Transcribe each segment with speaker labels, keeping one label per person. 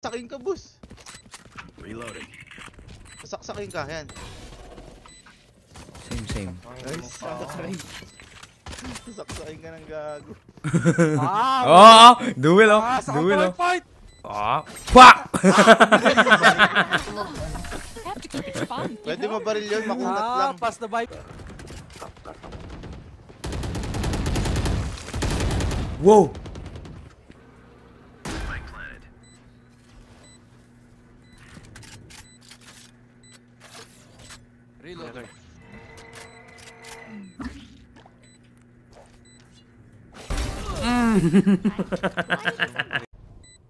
Speaker 1: Sakin ka, boss.
Speaker 2: Reloading.
Speaker 1: Saksakin ka, yan.
Speaker 3: Same, same.
Speaker 1: Nice. Saksakin. Saksakin ka ng gago.
Speaker 4: Ah!
Speaker 3: Oo! Oh, duel oh!
Speaker 4: Ah,
Speaker 3: Duel oh!
Speaker 4: fight!
Speaker 3: Ah! Pak!
Speaker 5: have to keep it fun. you
Speaker 1: Pwede mabaril yun, makunat
Speaker 4: Ah,
Speaker 1: lang.
Speaker 4: pass the bike.
Speaker 3: wow!
Speaker 4: Reload.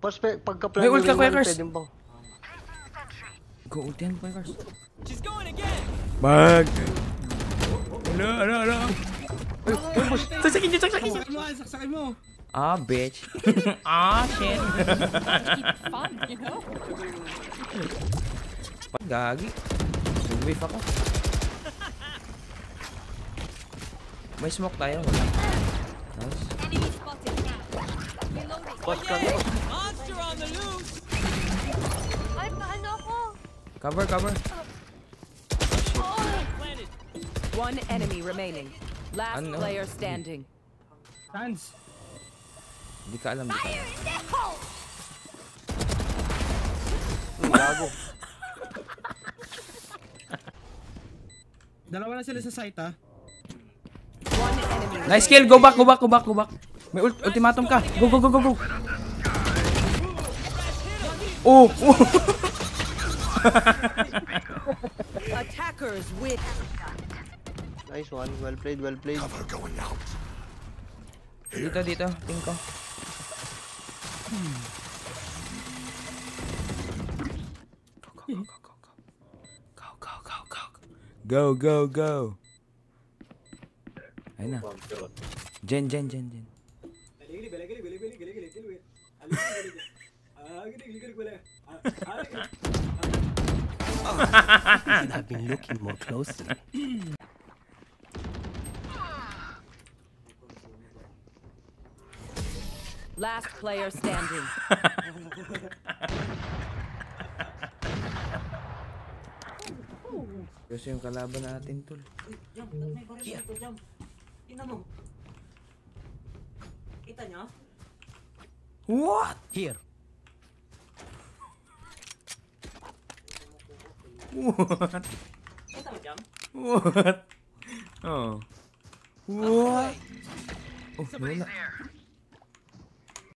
Speaker 6: Pas pe, pagka-plan
Speaker 3: May ult ka, Quakers. Go ultihan ko cars. Bag! Ano, ano, ano? Saksakin niyo, saksakin!
Speaker 4: Saksakin mo!
Speaker 3: Ah, bitch. ah, shit.
Speaker 5: Fun, you know?
Speaker 3: Gagi. Nag-wave ako. May smoke tayo. Wala. Nice.
Speaker 6: Pas ka
Speaker 5: Ay, paano ako?
Speaker 3: Cover, cover.
Speaker 7: One enemy remaining. Last
Speaker 3: Ano?
Speaker 7: player standing.
Speaker 4: Hands!
Speaker 3: Hindi ka alam. Di ka alam.
Speaker 6: Gago.
Speaker 4: Dalawa na sila sa site ah.
Speaker 3: Nice kill. Go back, go back, go back, go back. May ult ultimatum ka. Go, go, go, go, go. Oh! oh.
Speaker 7: Attackers win.
Speaker 6: Nice one. Well played, well played.
Speaker 3: Dito, dito. Ting ko. Go, go, go, go, go. Go, go, go, go. Go, go, go. هنا جن Jen, Jen, Jen.
Speaker 6: I've been looking more closely.
Speaker 7: Last player standing.
Speaker 3: Gusto yung kalaban natin, tol. Jump, may baril jump.
Speaker 8: Kita nyo?
Speaker 3: What?
Speaker 6: Here.
Speaker 3: What?
Speaker 8: Kita mo dyan?
Speaker 3: What? Oh. What? Oh, wala.